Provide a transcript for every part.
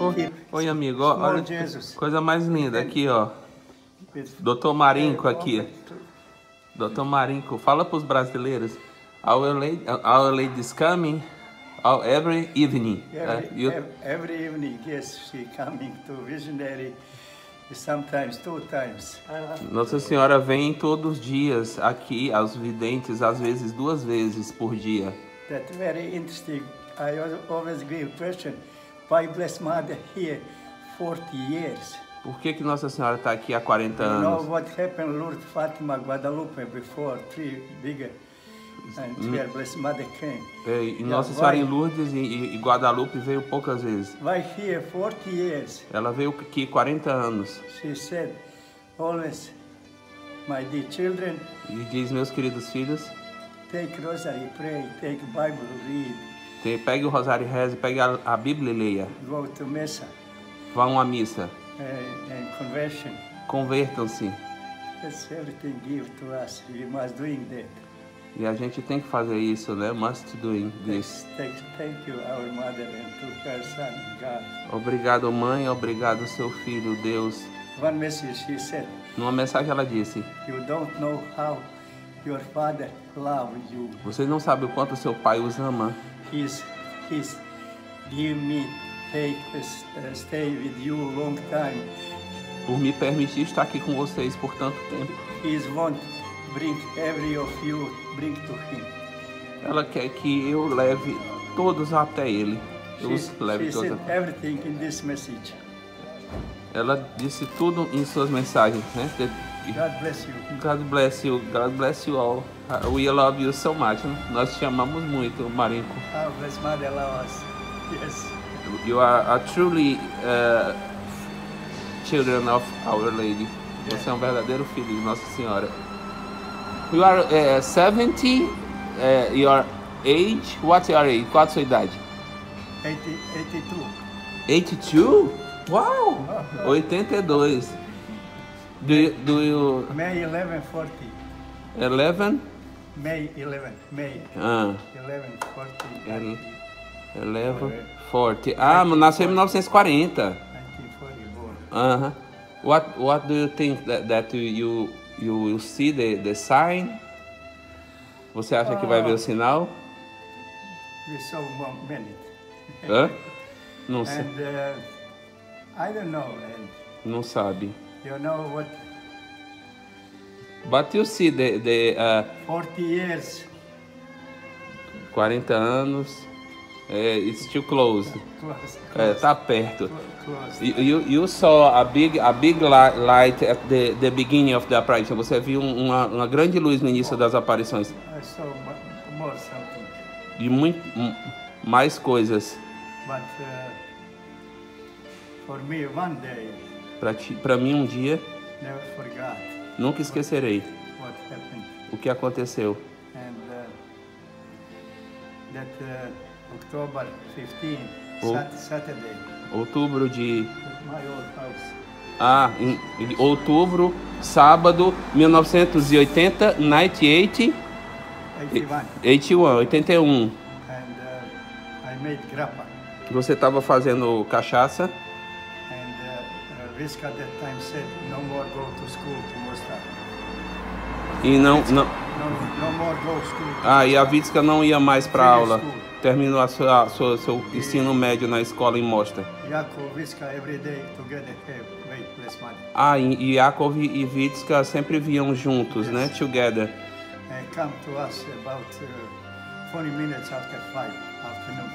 Oi, oi amigo, ó, olha coisa mais linda aqui, ó. Doutor Marinco aqui. Doutor Marinco, fala pros brasileiros. Our lady, our lady is coming uh, every evening. Every, Uh, you- every evening, yes, she coming to visionary, sometimes two times. Nossa Senhora vem todos os dias aqui aos videntes, às vezes duas vezes por dia. That very interesting. I al- always give question, why Blessed Mother here 40 years? Por que, que Nossa Senhora está aqui há 40 You know anos? what happened Lourdes Fatima Guadalupe before, three bigger, and here Blessed Mother came. E Yeah, Nossa Senhora why- em Lourdes e, e- e Guadalupe veio poucas vezes. Why here 40 years? Ela veio aqui 40 anos She said, always, my dear children, e diz, meus queridos filhos, take rosary, pray, take Bible, read, te- pegue o rosário e reze, pegue a, a Bíblia e leia. go to à missa. uh, and conversion. Convertam-se. That's everything give to us. We must doing that. E a gente tem que fazer isso, né? Must doing this. Thank, thank you, our mother, and to her son, God. Obrigado, mãe. Obrigado, seu filho, Deus. One message she said, Numa mensagem ela disse: you don't know how your father loved you. Vocês não sabem o quanto seu pai os ama. He's, he's give me take uh, stay with you long time. Por me permitir estar aqui com vocês por tanto tempo. He's want bring every of you bring to him. Ela quer que eu leve todos até ele. Eu She, os leve she todos. said everything in this message. Ela disse tudo em suas mensagens, né? God bless you. God bless you, God bless you all. Uh, We love you so much. Nós te amamos muito, Marinco. How bless allow us. Yes. You are, are truly uh, children of Our Lady. Você é um verdadeiro filho de Nossa Senhora. You are uh, 70, uh, your age, what's your age? Qual a sua idade? 80, 82. 82? Uau! 82. Do you, do you May 11, 40. 11? May 11. May Ah, 11, 40. El- 11, 40. Ah, nasceu em 1940. 1940 born. Uh-huh. What What do you think that, that you you will see the, the sign? Você acha que vai ver o sinal? We saw one minute. Hã? Não, sa- And uh, I don't know. And não sabe. You know what? But you see the, the uh, 40 years 40 anos. É, it's too close. close. É, tá perto. Close. You, you, saw a big, a big li- light at the, the beginning of the apparition. Você viu um, uma, uma grande luz no início das aparições. I saw mo- more something. E muito, mais coisas. But uh, for me, one day, Pra mim, um dia, nunca esquecerei o que aconteceu. Uh, that uh, October 15, Oh. Sat- Saturday, Outubro de. Ah, em, em outubro, sábado, 1980, 98, 81. 81, 81. And uh, I made grappa. Você estava fazendo cachaça Visca at that time said, no more go to school to Mostar. e não. não No, no more go school. ah, e a. Vitska não ia mais para aula. school. Terminou a sua, a sua- seu ensino médio na escola em Mostar. Yakov, Visca every day together have less money. Ah, e Yakov e Vitska sempre vinham juntos, né? Together. And come to us about uh, 40 minutes after 5 afternoon.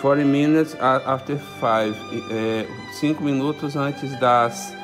40 minutes after 5. É, cinco minutos antes das.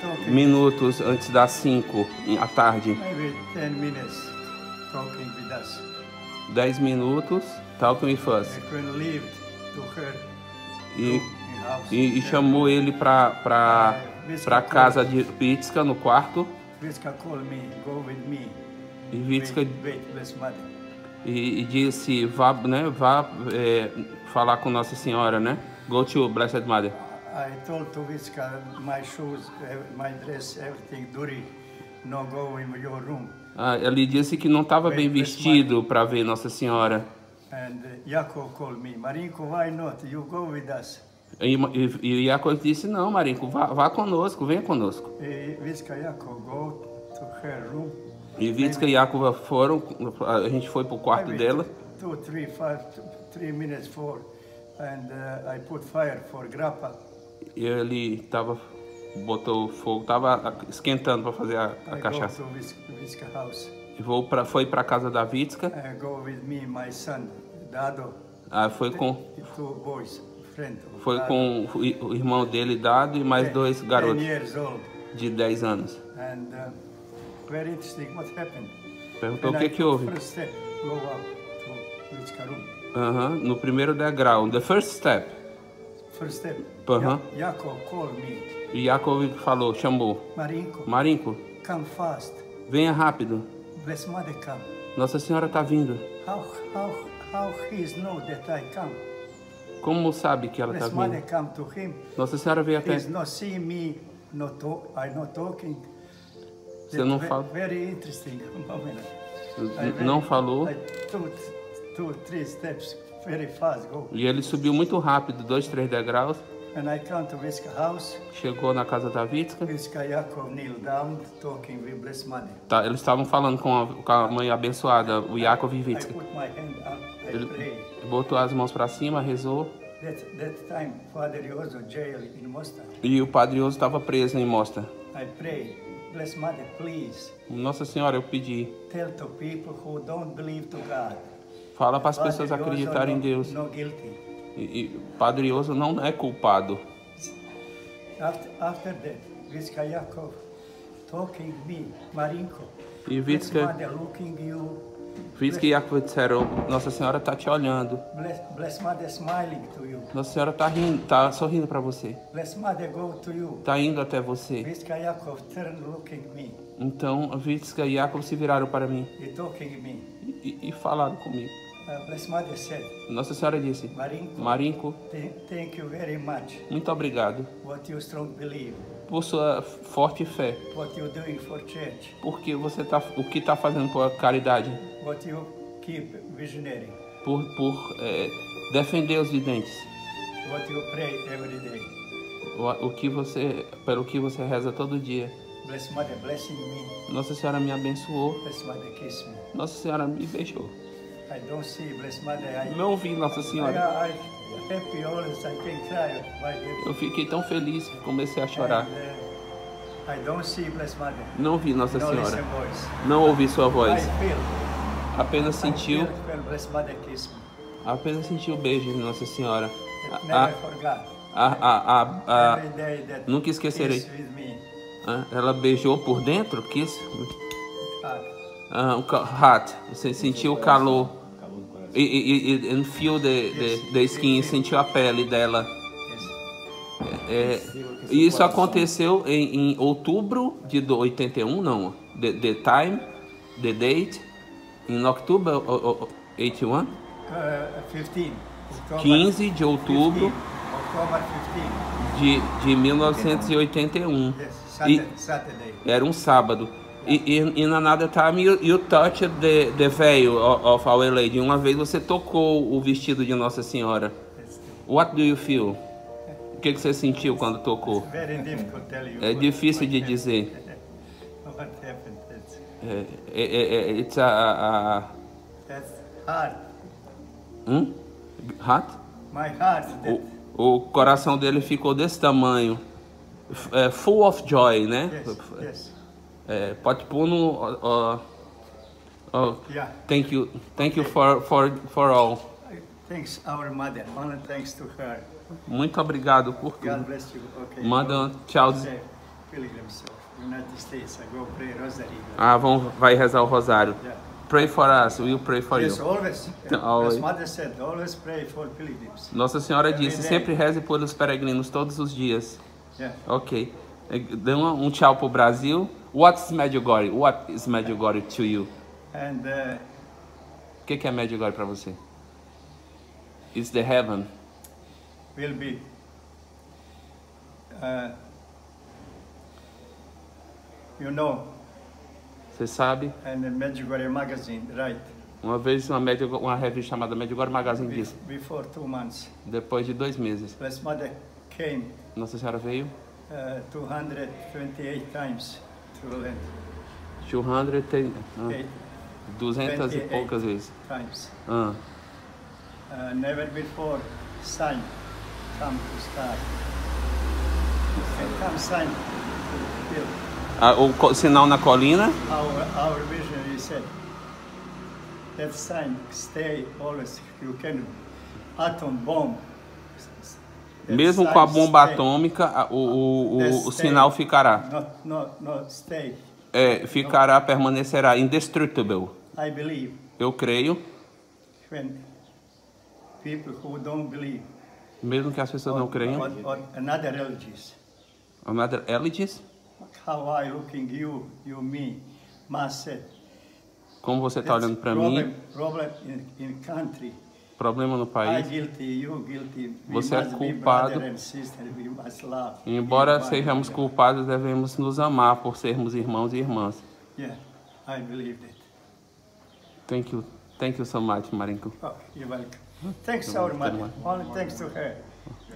Talking, Minutos antes das 5 à tarde. maybe 10 minutes talking with us. 10 minutos, talking with us. E, e, e chamou ele pra, pra, pra casa de Vitska no quarto. Visca called me, go with me. E Vitska Wait, wait. E, e disse: vá, né, vá é, falar com Nossa Senhora, né? Go to Blessed Mother. I told to Visca, my shoes, my dress, everything dirty. No go in your room. Ah, ele disse que não estava bem vestido para ver Nossa Senhora. And Yaakov called me, Marinko, why not? You go with us. E, e, e Yaakov disse, não, Marinko, vá, vá conosco, venha conosco. E Viska Jakob go to her room. E Vitska e Yaakov foram, a gente foi pro quarto Maybe dela. Two, three, five, three minutes for, and uh, I put fire for grappa. E ele tava, botou fogo, tava esquentando para fazer a, a cachaça. E vou pra, foi para casa da Vitska, I go with me, my son, Dado, ah, foi com, two boys, friend. foi Dado. com o, o irmão dele, Dado, e mais Ten- dois garotos de 10 anos. And uh, very interesting what happened. Perguntou o que I que houve. First step, go up to Viska room. Aham, no primeiro degrau, the first step. First step. Uh-huh. Ya- Jacob called me. E Yaakov falou, chamou, Marinko, Marinko, come fast. venha rápido, Bless Mother come. Nossa Senhora está vindo. How how how he know that I come? Como sabe que ela está vindo? come to him. Nossa Senhora veio até. He's not seeing me. Not talk, I not talking. Você não fala, Very interesting moment. N- não falou. Two, two, three steps very fast go. E ele subiu muito rápido, dois, três degraus. And I come to Viska house. Chegou na casa da Vitska. Tá, eles estavam falando com a, com a mãe abençoada, o Yaakov e Vitska. Ele pray. botou as mãos para cima, rezou. That, that time, Father Yoso jail in Mostar. E o Padre Oso estava preso em Mostar. I pray, bless Mother, please Nossa Senhora, eu pedi. tell to people who don't believe to God. Fala para as pessoas acreditarem em Deus. No guilty. E, e Padre Oso não é culpado. After, after that, Viska Yaakov talking me, Marinko. E Bless Vitska, Mother looking you. Vitska e disseram, Nossa Senhora está te olhando. Bless, bless Mother smiling to you. Nossa Senhora está rindo, tá sorrindo para você. Bless Mother go to you. Está indo até você. Yaakov turn me. Então Vitska e Yaakov se viraram para mim He talking me. e, e falaram comigo. Uh, bless Mother said, Nossa Senhora disse, Marinko, Marinko, th- thank you very much. muito obrigado What you strong believe. Por sua forte fé. What you doing for church. Porque você tá, o que está fazendo por caridade, What you keep visionary. por, por é, defender os videntes, What you pray every day. o, o que você, pelo que você reza todo dia. Bless Mother blessing me. Nossa Senhora me abençoou, Bless Mother kiss me. Nossa Senhora me beijou. I don't see Bless Mother. I, Não ouvi Nossa Senhora. I, I Eu fiquei tão feliz que comecei a chorar. Bless Mother. Não vi Nossa no Senhora. Não ouvi sua voz. Apenas sentiu, apenas sentiu o beijo de Nossa Senhora. It A, a, a, Ah, nunca esquecerei. kiss with me. a- ela beijou por dentro, quis. Ah, Ah, o. Você sentiu o calor. E, e, e, and feel the, the, the skin, sentiu a pele dela. É, e isso aconteceu em, em outubro de do- 81, não. The, the time, the date, em outubro o- o- o- 81, Uh, 15. October 15 de outubro 15, October 15. de, de 1981. Yes, E Saturday. Saturday. era um sábado. E, in another time you, you touched the, the veil of, Our Lady. Uma vez você tocou o vestido de Nossa Senhora. What do you feel? O que, que você sentiu quando tocou? É difícil de dizer. É, é, é, é, it's a, a, a that's hard. hum? Hat? My heart. That, O, o coração dele ficou desse tamanho, é, full of joy, né? yes, yes. É, pode pôr no. ó, ó, Yeah. thank you, thank you for, for, for all. Thanks our mother. Only thanks to her. Muito obrigado por God tudo. bless you. Okay. Manda tchau. Of United States. I go pray rosary. Ah, vão, vai rezar o rosário. Yeah. Pray for us, we'll pray for Yes, you. always. Always. Mother said, always pray for pilgrims. Nossa Senhora Every disse, day. sempre reze pelos peregrinos todos os dias. Yeah. Ok. É, Dê um, um tchau pro Brasil. What's Medjugorje? What is Medjugorje to you? And uh, O que, que é Medjugorje para você? It's the heaven. will be uh, you know Você sabe? and the Medjugorje magazine right Uma vez uma, Medjugorje- uma revista chamada Medjugorje Magazine be- disse, before two months depois de dois meses, Blessed Mother came Nossa Senhora veio uh, 228 times the land. 200, ah, Eight 200 e 28. poucas vezes. times. Ah, Uh, never before sign come to sky. And come sign to build. ah, o sinal na colina, Our, our vision is said that sign stay always. You can atom bomb. Mesmo com a bomba atômica, o, o, o, sinal ficará. É, ficará, permanecerá indestrutível. Eu creio, when people who don't believe. Mesmo que as pessoas não creiam. or, another religions, Another elites, how I looking you, you me, como você está olhando para mim, problem in, in country. Problema no I país. guilty, you guilty. We Você é must be culpado. brother and sister. We must love. Embora sejamos culpados, devemos nos amar por sermos irmãos e irmãs. Thank you, thank you so much, Marinko. Oh, you're welcome. Thanks so much. Only thanks to her.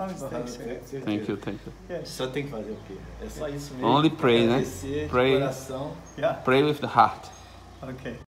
Only thanks to her. Thank you, thank you. Yes. Só tem que fazer o quê? É só isso mesmo. Only pray, né? Pray. coração. Yeah. Pray with the heart. Okay.